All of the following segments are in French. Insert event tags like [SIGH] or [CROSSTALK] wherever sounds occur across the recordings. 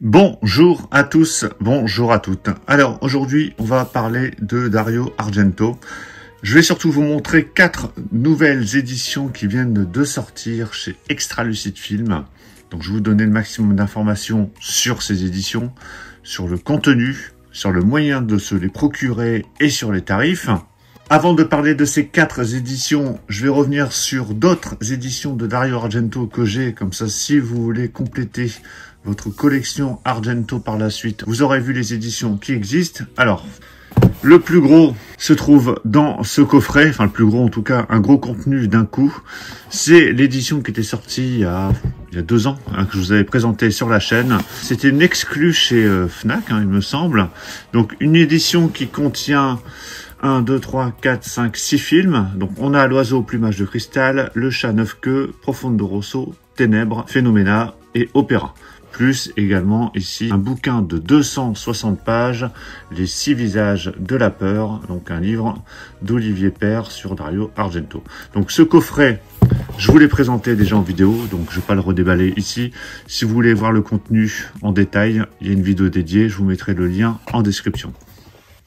Bonjour à tous, bonjour à toutes. Alors aujourd'hui, on va parler de Dario Argento. Je vais surtout vous montrer quatre nouvelles éditions qui viennent de sortir chez Extra Lucid Film. Donc je vais vous donner le maximum d'informations sur ces éditions, sur le contenu, sur le moyen de se les procurer et sur les tarifs. Avant de parler de ces quatre éditions, je vais revenir sur d'autres éditions de Dario Argento que j'ai, comme ça si vous voulez compléter votre collection Argento par la suite, vous aurez vu les éditions qui existent. Alors, le plus gros se trouve dans ce coffret, enfin le plus gros en tout cas, un gros contenu d'un coup. C'est l'édition qui était sortie il y a, deux ans, hein, que je vous avais présenté sur la chaîne. C'était une exclue chez euh, Fnac, hein, il me semble. Donc une édition qui contient 1, 2, 3, 4, 5, 6 films. Donc on a L'oiseau au plumage de cristal, Le chat neuf queues, Profondo Rosso, Ténèbres, Phénoména et Opéra plus également ici un bouquin de 260 pages, Les six visages de la peur, donc un livre d'Olivier Père sur Dario Argento. Donc ce coffret, je vous l'ai présenté déjà en vidéo, donc je ne vais pas le redéballer ici. Si vous voulez voir le contenu en détail, il y a une vidéo dédiée, je vous mettrai le lien en description.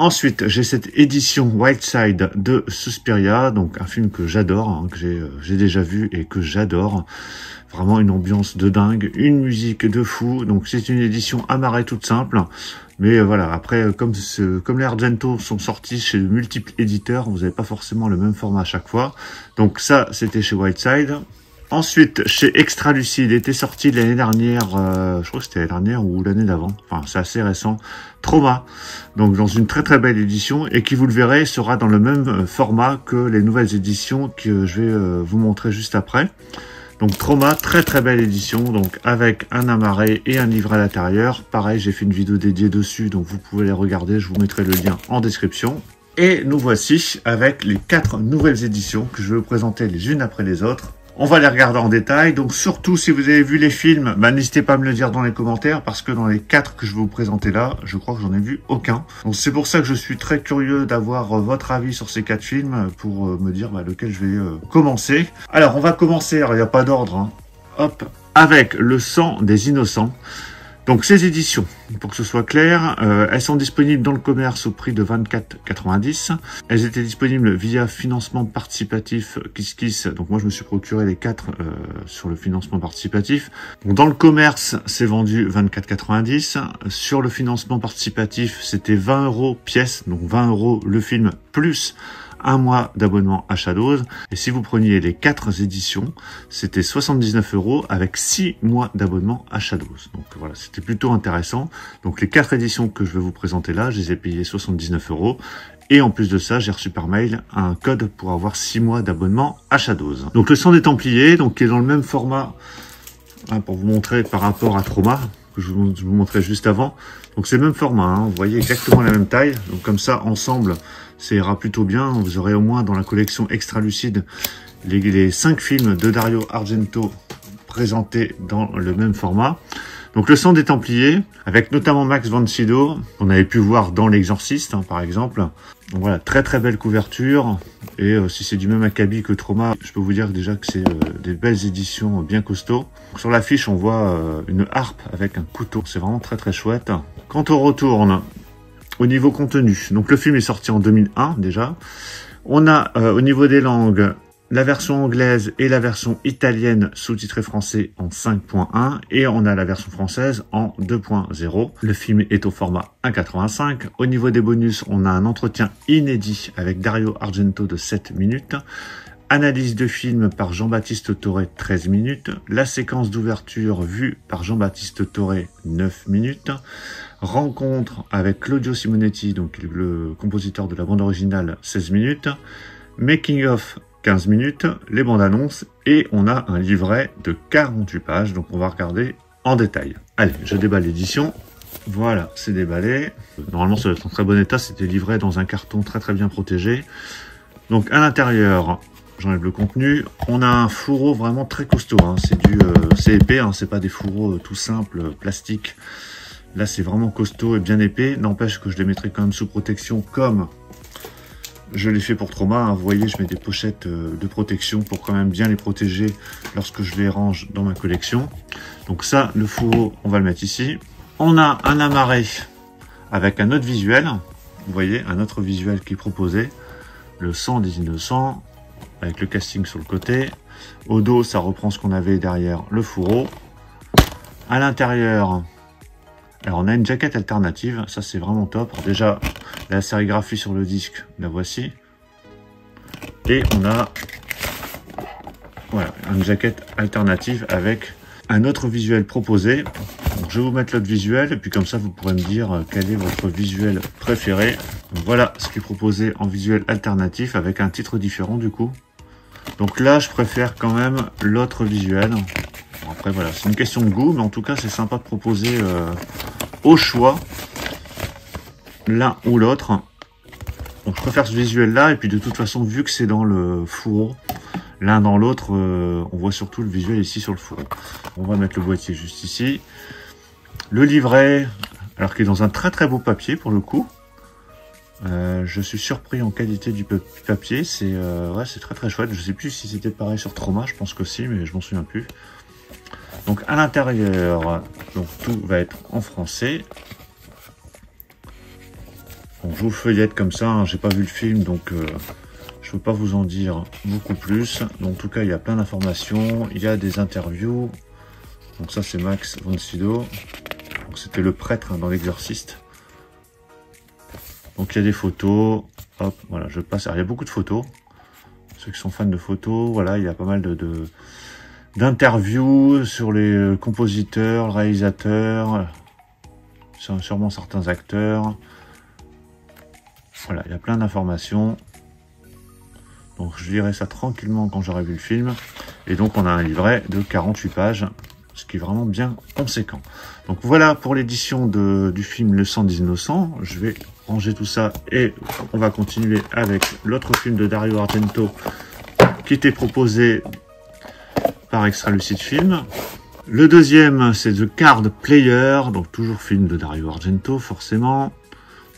Ensuite, j'ai cette édition White Side de Suspiria, donc un film que j'adore, hein, que euh, j'ai déjà vu et que j'adore. Vraiment une ambiance de dingue, une musique de fou. Donc c'est une édition amarrée toute simple. Mais euh, voilà, après, euh, comme, comme les Argento sont sortis chez de multiples éditeurs, vous n'avez pas forcément le même format à chaque fois. Donc ça, c'était chez Whiteside. Ensuite, chez Extra Lucide, était sorti l'année dernière, euh, je crois que c'était l'année dernière ou l'année d'avant, enfin c'est assez récent, Trauma, donc dans une très très belle édition et qui vous le verrez sera dans le même format que les nouvelles éditions que je vais vous montrer juste après. Donc Trauma, très très belle édition, donc avec un amarré et un livret à l'intérieur. Pareil, j'ai fait une vidéo dédiée dessus, donc vous pouvez les regarder, je vous mettrai le lien en description. Et nous voici avec les quatre nouvelles éditions que je vais vous présenter les unes après les autres. On va les regarder en détail. Donc surtout si vous avez vu les films, bah, n'hésitez pas à me le dire dans les commentaires parce que dans les quatre que je vais vous présenter là, je crois que j'en ai vu aucun. Donc c'est pour ça que je suis très curieux d'avoir euh, votre avis sur ces quatre films pour euh, me dire bah, lequel je vais euh, commencer. Alors on va commencer, alors il n'y a pas d'ordre. Hein. Hop, avec le sang des innocents. Donc ces éditions, pour que ce soit clair, euh, elles sont disponibles dans le commerce au prix de 24,90. Elles étaient disponibles via financement participatif KissKiss. Donc moi je me suis procuré les quatre euh, sur le financement participatif. dans le commerce, c'est vendu 24,90. Sur le financement participatif, c'était 20 euros pièce, donc 20 euros le film plus un mois d'abonnement à Shadows. Et si vous preniez les quatre éditions, c'était 79 euros avec six mois d'abonnement à Shadows. Donc voilà, c'était plutôt intéressant. Donc les quatre éditions que je vais vous présenter là, je les ai payées 79 euros. Et en plus de ça, j'ai reçu par mail un code pour avoir six mois d'abonnement à Shadows. Donc le sang des Templiers, donc qui est dans le même format, hein, pour vous montrer par rapport à Trauma, que je vous, montrais juste avant. Donc c'est le même format, hein. vous voyez exactement la même taille. Donc comme ça, ensemble, ça ira plutôt bien. Vous aurez au moins dans la collection Extra Lucide les, les 5 films de Dario Argento présentés dans le même format. Donc le sang des Templiers, avec notamment Max von Sydow, on avait pu voir dans L'Exorciste, hein, par exemple. Donc voilà, très très belle couverture. Et euh, si c'est du même acabit que Trauma, je peux vous dire déjà que c'est euh, des belles éditions bien costauds. Sur l'affiche, on voit euh, une harpe avec un couteau. C'est vraiment très très chouette. Quand on retourne au niveau contenu, donc le film est sorti en 2001 déjà. On a euh, au niveau des langues la version anglaise et la version italienne sous-titrée français en 5.1 et on a la version française en 2.0. Le film est au format 1.85. Au niveau des bonus, on a un entretien inédit avec Dario Argento de 7 minutes. Analyse de film par Jean-Baptiste Toré 13 minutes. La séquence d'ouverture vue par Jean-Baptiste Toré 9 minutes rencontre avec Claudio Simonetti, donc le compositeur de la bande originale, 16 minutes, making of 15 minutes, les bandes annonces, et on a un livret de 48 pages, donc on va regarder en détail. Allez, je déballe l'édition. Voilà, c'est déballé. Normalement, ça doit être en très bon état. C'était livré dans un carton très très bien protégé. Donc à l'intérieur, j'enlève le contenu. On a un fourreau vraiment très costaud. Hein. C'est du, euh, c'est épais. Hein. C'est pas des fourreaux euh, tout simples, euh, plastiques. Là, c'est vraiment costaud et bien épais. N'empêche que je les mettrai quand même sous protection comme je l'ai fait pour Trauma. Hein. Vous voyez, je mets des pochettes euh, de protection pour quand même bien les protéger lorsque je les range dans ma collection. Donc ça, le fourreau, on va le mettre ici. On a un amarré avec un autre visuel. Vous voyez, un autre visuel qui est proposé. Le 100 désigne le 100 avec le casting sur le côté. Au dos, ça reprend ce qu'on avait derrière le fourreau. À l'intérieur, alors on a une jaquette alternative, ça c'est vraiment top. Déjà, la sérigraphie sur le disque, la voici. Et on a voilà, une jaquette alternative avec un autre visuel proposé. je vais vous mettre l'autre visuel et puis comme ça vous pourrez me dire euh, quel est votre visuel préféré. voilà ce qui est proposé en visuel alternatif avec un titre différent du coup. Donc là je préfère quand même l'autre visuel. Après voilà, c'est une question de goût, mais en tout cas c'est sympa de proposer euh, au choix l'un ou l'autre. Donc je préfère ce visuel là et puis de toute façon vu que c'est dans le fourreau, l'un dans l'autre, euh, on voit surtout le visuel ici sur le fourreau. On va mettre le boîtier juste ici. Le livret, alors qu'il est dans un très très beau papier pour le coup. Euh, je suis surpris en qualité du papier, c'est très très chouette. Je sais plus si c'était pareil sur Trauma, je pense que si, mais je m'en souviens plus. Donc à l'intérieur, donc tout va être en français. Je vous feuillette comme ça, hein, j'ai pas vu le film, donc euh, je peux pas vous en dire beaucoup plus. Donc, en tout cas, il y a plein d'informations. Il y a des interviews. Donc ça, c'est Max von Sydow. C'était le prêtre hein, dans l'exorciste. Donc il y a des photos. Hop, voilà, je passe. il y a beaucoup de photos. Ceux qui sont fans de photos, voilà, il y a pas mal de, d'interviews sur les compositeurs, réalisateurs, sûrement certains acteurs. Voilà, il y a plein d'informations. Donc je lirai ça tranquillement quand j'aurai vu le film. Et donc on a un livret de 48 pages, ce qui est vraiment bien conséquent. Donc voilà pour l'édition du film Le sang des innocents. Je vais ranger tout ça et on va continuer avec l'autre film de Dario Argento qui était proposé par Extra Lucid Film. Le deuxième, c'est The Card Player, donc toujours film de Dario Argento, forcément.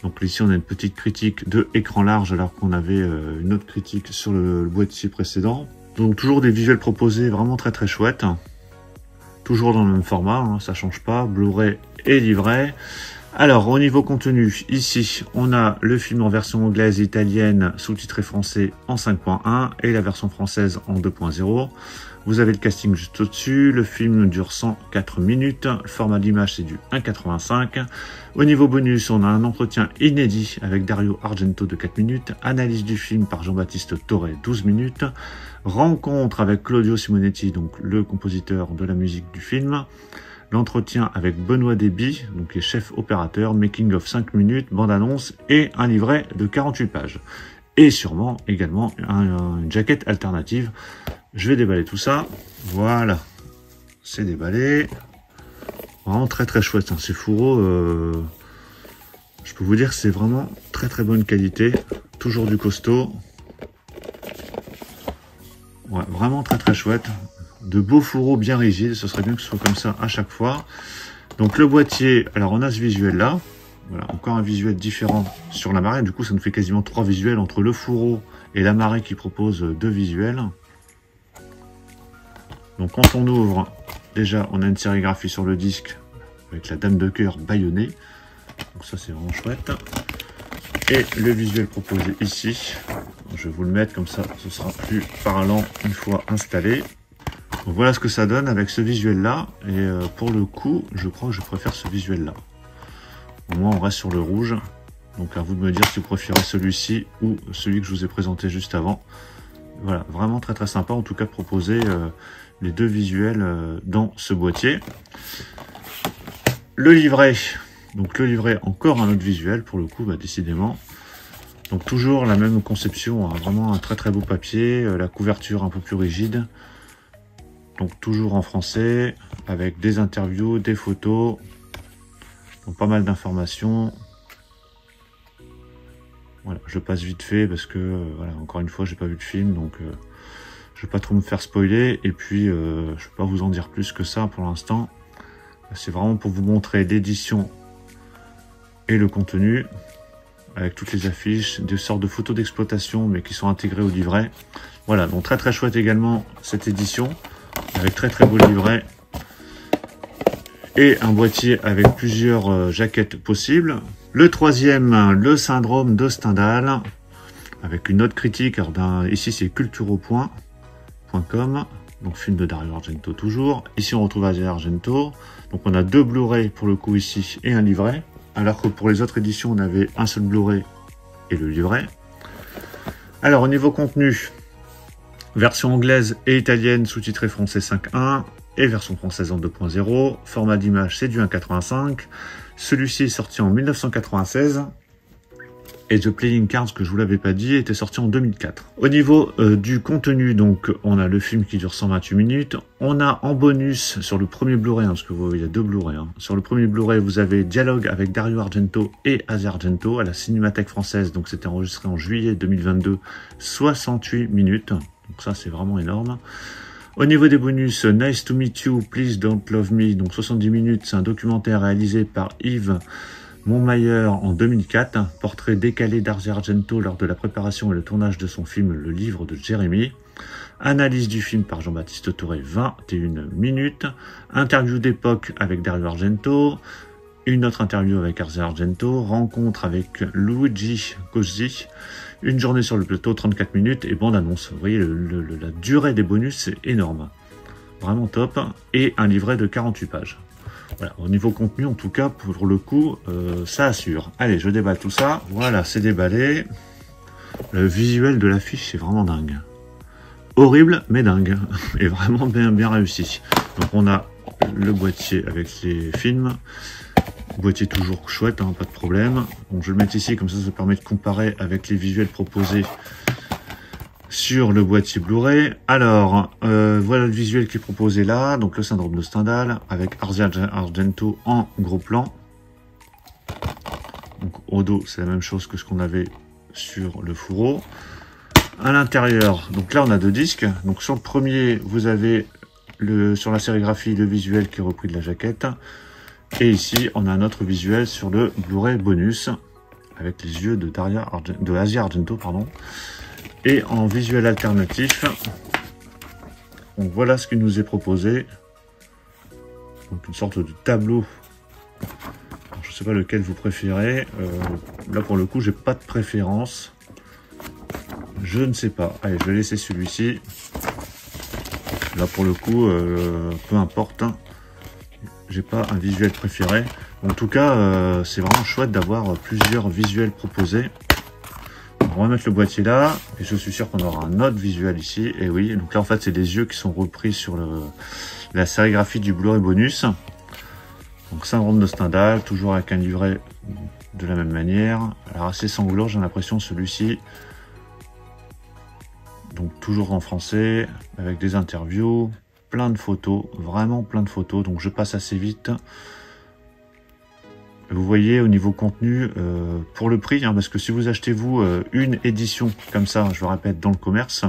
Donc ici, on a une petite critique de écran large alors qu'on avait euh, une autre critique sur le, boîtier précédent. Donc toujours des visuels proposés vraiment très très chouettes. Toujours dans le même format, hein, ça change pas. Blu-ray et livret. Alors, au niveau contenu, ici, on a le film en version anglaise et italienne, sous-titré français en 5.1 et la version française en 2.0. Vous avez le casting juste au-dessus. Le film dure 104 minutes. Le format d'image, c'est du 1,85. Au niveau bonus, on a un entretien inédit avec Dario Argento de 4 minutes. Analyse du film par Jean-Baptiste Torre, 12 minutes. Rencontre avec Claudio Simonetti, donc le compositeur de la musique du film. L'entretien avec Benoît Déby, donc les chef opérateur, making of 5 minutes, bande-annonce et un livret de 48 pages. Et sûrement également une jaquette alternative je vais déballer tout ça. Voilà. C'est déballé. Vraiment très très chouette. Hein. Ces fourreaux, euh, je peux vous dire c'est vraiment très très bonne qualité. Toujours du costaud. Ouais, vraiment très très chouette. De beaux fourreaux bien rigides. Ce serait bien que ce soit comme ça à chaque fois. Donc le boîtier, alors on a ce visuel là. Voilà, encore un visuel différent sur la marée. Du coup, ça nous fait quasiment trois visuels entre le fourreau et la marée qui propose deux visuels. Donc quand on ouvre, déjà on a une sérigraphie sur le disque avec la dame de cœur baïonnée. Donc ça c'est vraiment chouette. Et le visuel proposé ici, je vais vous le mettre comme ça, ce sera plus parlant une fois installé. Voilà ce que ça donne avec ce visuel là. Et euh, pour le coup, je crois que je préfère ce visuel là. Au moins on reste sur le rouge. Donc à vous de me dire si vous préférez celui-ci ou celui que je vous ai présenté juste avant. Voilà, vraiment très très sympa en tout cas de proposer euh, les deux visuels euh, dans ce boîtier. Le livret, donc le livret encore un autre visuel pour le coup, bah, décidément. Donc toujours la même conception, hein, vraiment un très très beau papier, la couverture un peu plus rigide. Donc toujours en français, avec des interviews, des photos, donc pas mal d'informations. Voilà, je passe vite fait parce que, euh, voilà, encore une fois, j'ai pas vu le film, donc je vais pas trop me faire spoiler et puis euh, je vais pas vous en dire plus que ça pour l'instant. C'est vraiment pour vous montrer l'édition et le contenu avec toutes les affiches, des sortes de photos d'exploitation mais qui sont intégrées au livret. Voilà, donc très très chouette également cette édition avec très très beau livret et un boîtier avec plusieurs euh, jaquettes possibles. Le troisième, le syndrome de Stendhal, avec une note critique. Alors, ici, c'est cultureau.com, donc film de Dario Argento toujours. Ici, on retrouve Asia Argento. Donc, on a deux Blu-ray pour le coup ici et un livret. Alors que pour les autres éditions, on avait un seul Blu-ray et le livret. Alors, au niveau contenu, version anglaise et italienne sous-titrée français 5.1 et version française en 2.0. Format d'image, c'est du 1.85. Celui-ci est sorti en 1996. Et The Playing Cards, que je vous l'avais pas dit, était sorti en 2004. Au niveau euh, du contenu, donc, on a le film qui dure 128 minutes. On a en bonus, sur le premier Blu-ray, hein, parce que vous voyez, il y a deux Blu-ray. Hein. Sur le premier Blu-ray, vous avez dialogue avec Dario Argento et Asia Argento à la Cinémathèque française. Donc, c'était enregistré en juillet 2022, 68 minutes. Donc ça, c'est vraiment énorme. Au niveau des bonus, Nice to Meet You, Please Don't Love Me, donc 70 minutes, c'est un documentaire réalisé par Yves Montmayer en 2004, portrait décalé d'Arzi Argento lors de la préparation et le tournage de son film Le Livre de Jérémy. Analyse du film par Jean-Baptiste Touré, 21 minutes. Interview d'époque avec Dario Argento. Une autre interview avec Arzi Argento. Rencontre avec Luigi Così une journée sur le plateau, 34 minutes et bande-annonce. Vous voyez, la durée des bonus, c'est énorme. Vraiment top. Et un livret de 48 pages. Voilà, au niveau contenu, en tout cas, pour le coup, euh, ça assure. Allez, je déballe tout ça. Voilà, c'est déballé. Le visuel de l'affiche, c'est vraiment dingue. Horrible, mais dingue. [LAUGHS] Et vraiment bien, bien réussi. Donc, on a le boîtier avec les films. Boîtier toujours chouette, hein, pas de problème. Donc je le mets ici, comme ça, ça permet de comparer avec les visuels proposés sur le boîtier Blu-ray. Alors, euh, voilà le visuel qui est proposé là. Donc le syndrome de Stendhal avec Arzia Argento en gros plan. Donc au dos, c'est la même chose que ce qu'on avait sur le fourreau. À l'intérieur, donc là on a deux disques. Donc sur le premier, vous avez le, sur la sérigraphie le visuel qui est repris de la jaquette. Et ici, on a un autre visuel sur le Blu-ray bonus avec les yeux de Daria de Asia Argento, pardon. Et en visuel alternatif, donc voilà ce qui nous est proposé. Donc une sorte de tableau. je ne sais pas lequel vous préférez. Euh, là pour le coup, j'ai pas de préférence. Je ne sais pas. Allez, je vais laisser celui-ci. Là pour le coup, euh, peu importe. Hein j'ai pas un visuel préféré. En tout cas, euh, c'est vraiment chouette d'avoir plusieurs visuels proposés. On va mettre le boîtier là, et je suis sûr qu'on aura un autre visuel ici. Et oui, donc là en fait c'est des yeux qui sont repris sur le, la sérigraphie du Blu-ray bonus. Donc syndrome de Stendhal, toujours avec un livret de la même manière. Alors assez sanglant, j'ai l'impression celui-ci. Donc toujours en français, avec des interviews, plein de photos, vraiment plein de photos, donc je passe assez vite. Vous voyez au niveau contenu, euh, pour le prix, hein, parce que si vous achetez vous euh, une édition comme ça, je le répète, dans le commerce,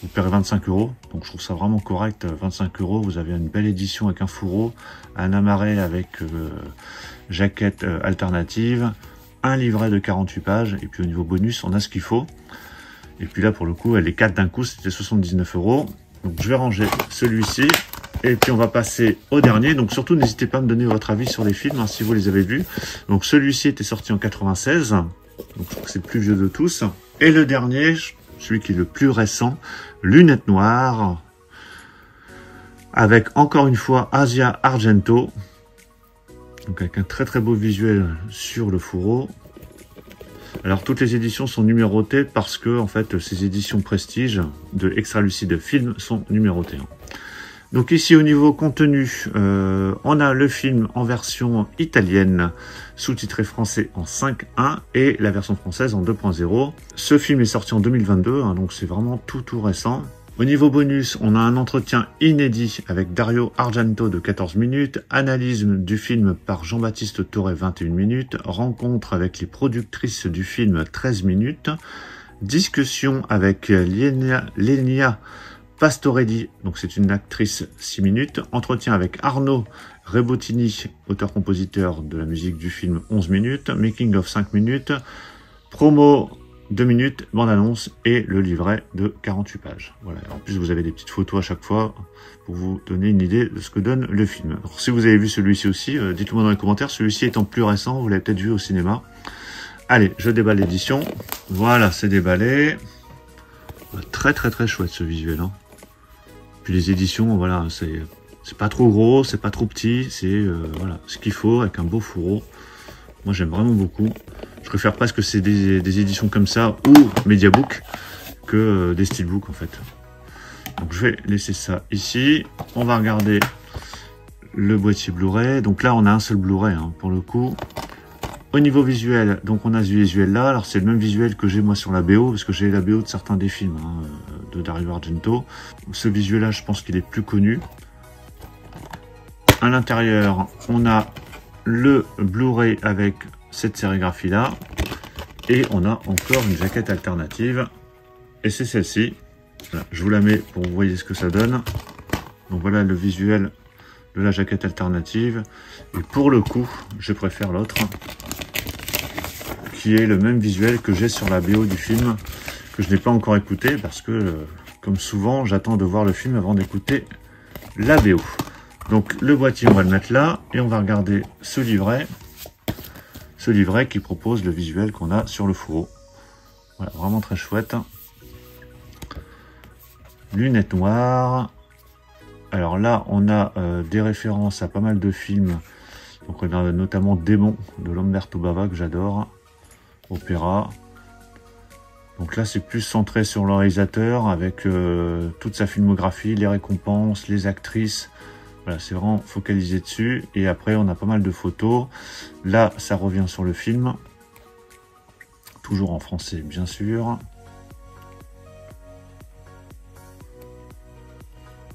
vous paierez 25 euros. Donc je trouve ça vraiment correct, 25 euros. Vous avez une belle édition avec un fourreau, un amarré avec euh, jaquette alternative, un livret de 48 pages, et puis au niveau bonus, on a ce qu'il faut. Et puis là, pour le coup, les quatre d'un coup, c'était 79 euros. Je vais ranger celui-ci. Et puis on va passer au dernier. Donc surtout n'hésitez pas à me donner votre avis sur les films hein, si vous les avez vus. Donc celui-ci était sorti en 96. Donc c'est le plus vieux de tous. Et le dernier, celui qui est le plus récent, Lunettes Noires. Avec encore une fois Asia Argento. Donc avec un très très beau visuel sur le fourreau. Alors toutes les éditions sont numérotées parce que en fait ces éditions prestige de Extra Lucide Film sont numérotées. Donc ici au niveau contenu, euh, on a le film en version italienne, sous-titré français en 5.1 et la version française en 2.0. Ce film est sorti en 2022, hein, donc c'est vraiment tout tout récent. Au niveau bonus, on a un entretien inédit avec Dario Argento de 14 minutes, analyse du film par Jean-Baptiste Torre 21 minutes, rencontre avec les productrices du film 13 minutes, discussion avec Lenia, Pastorelli, donc c'est une actrice 6 minutes, entretien avec Arnaud Rebottini, auteur-compositeur de la musique du film 11 minutes, making of 5 minutes, promo 2 minutes, bande-annonce et le livret de 48 pages. Voilà. En plus, vous avez des petites photos à chaque fois pour vous donner une idée de ce que donne le film. Alors, si vous avez vu celui-ci aussi, euh, dites-le moi dans les commentaires. Celui-ci étant plus récent, vous l'avez peut-être vu au cinéma. Allez, je déballe l'édition. Voilà, c'est déballé. Très très très chouette ce visuel. Hein. Puis les éditions, voilà, c'est c'est pas trop gros, c'est pas trop petit, c'est euh, voilà ce qu'il faut avec un beau fourreau. Moi j'aime vraiment beaucoup. Je préfère presque c'est des, éditions comme ça ou Mediabook que euh, des steelbooks en fait. Donc je vais laisser ça ici. On va regarder le boîtier Blu-ray. Donc là on a un seul Blu-ray hein, pour le coup. Au niveau visuel, donc on a ce visuel là. Alors c'est le même visuel que j'ai moi sur la BO, parce que j'ai la BO de certains des films hein, de Dario Argento. Ce visuel là, je pense qu'il est plus connu. À l'intérieur, on a le Blu-ray avec cette sérigraphie là. Et on a encore une jaquette alternative. Et c'est celle-ci. je vous la mets pour vous voyez ce que ça donne. Donc voilà le visuel de la jaquette alternative. Et pour le coup, je préfère l'autre qui est le même visuel que j'ai sur la BO du film, que je n'ai pas encore écouté, parce que, euh, comme souvent, j'attends de voir le film avant d'écouter la BO. Donc le boîtier, on va le mettre là, et on va regarder ce livret, livret qui propose le visuel qu'on a sur le fourreau. Voilà, vraiment très chouette. Lunettes noires. Alors là, on a euh, des références à pas mal de films. Donc on a notamment Démon de Lamberto Bava que j'adore opéra. Donc là, c'est plus centré sur le réalisateur avec euh, toute sa filmographie, les récompenses, les actrices. Voilà, c'est vraiment focalisé dessus. Et après, on a pas mal de photos. Là, ça revient sur le film. Toujours en français, bien sûr.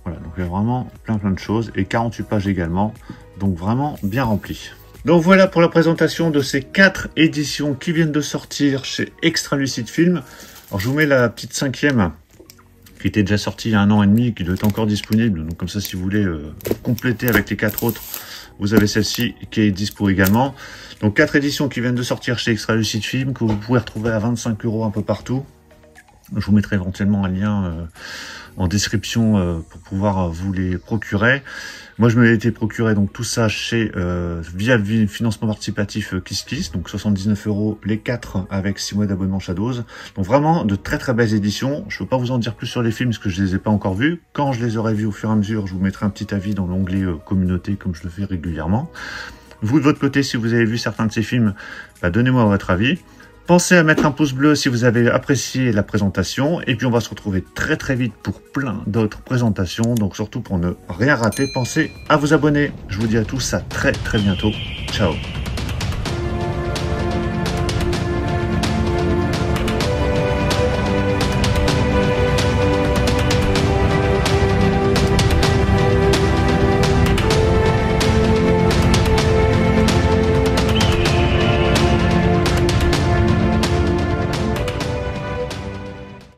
Voilà, donc il y a vraiment plein plein de choses. Et 48 pages également. Donc vraiment bien rempli. Donc voilà pour la présentation de ces quatre éditions qui viennent de sortir chez Extra Lucid Film. Alors je vous mets la petite cinquième qui était déjà sortie il y a un an et demi, qui doit être encore disponible. Donc comme ça, si vous voulez euh, compléter avec les quatre autres, vous avez celle-ci qui est dispo également. Donc quatre éditions qui viennent de sortir chez Extra Lucid Film, que vous pouvez retrouver à 25 euros un peu partout. Je vous mettrai éventuellement un lien euh, en description euh, pour pouvoir vous les procurer. Moi, je me l'ai été procuré donc tout ça chez euh, via le financement participatif euh, KissKiss, donc 79 euros les 4 avec 6 mois d'abonnement Shadows. Donc vraiment de très très belles éditions. Je ne peux pas vous en dire plus sur les films parce que je les ai pas encore vus. Quand je les aurai vus au fur et à mesure, je vous mettrai un petit avis dans l'onglet euh, communauté comme je le fais régulièrement. Vous de votre côté, si vous avez vu certains de ces films, bah, donnez-moi votre avis. Pensez à mettre un pouce bleu si vous avez apprécié la présentation. Et puis on va se retrouver très très vite pour plein d'autres présentations. Donc surtout pour ne rien rater, pensez à vous abonner. Je vous dis à tous à très très bientôt. Ciao